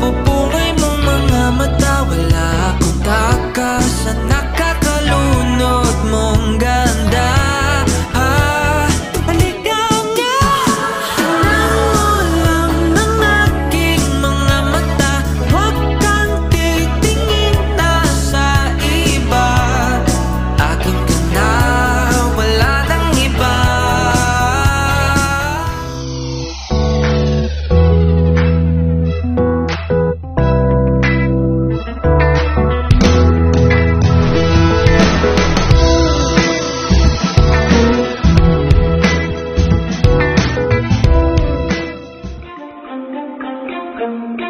pupungay Thank you.